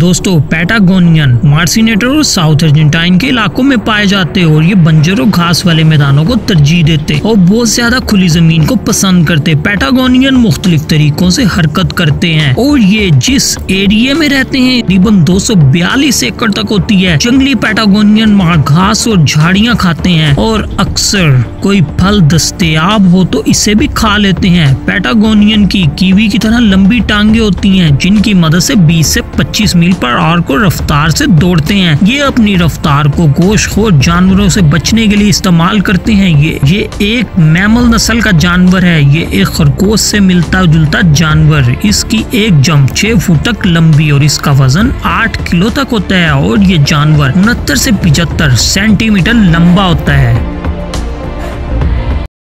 दोस्तों पैटागोनियन मार्सिनेटर और south Argentine के इलाकों में पाए जाते हैं और ये बंजर और घास वाले मैदानों को तरजीह देते और बहुत ज़्यादा खुली ज़मीन को पसंद करते पैटागोनियन मुख्तलिफ़ तरीकों से हरकत करते हैं और ये जिस एरिया में रहते हैं तकरीबन 242 एकड़ तक होती है। जंगली पैटागोनियन वहाँ घास और झाड़ियाँ खाते हैं और अक्सर कोई फल दस्तियाब हो तो इसे भी खा लेते हैं। पैटागोनियन की कीवी की तरह लंबी टांगे होती हैं, जिनकी मदद से 20 से 25 मील पर आवर को रफ्तार से दौड़ते हैं। ये अपनी रफ्तार को गोश गोशखोर जानवरों से बचने के लिए इस्तेमाल करते हैं। ये ये एक मैमल नस्ल का जानवर है। ये एक खरगोश से मिलता जुलता जानवर। इसकी एक जम छह फुट तक लंबी और इसका वज़न आठ किलो तक होता है और ये जानवर उनहत्तर से पिछहत्तर सेंटीमीटर लंबा होता है।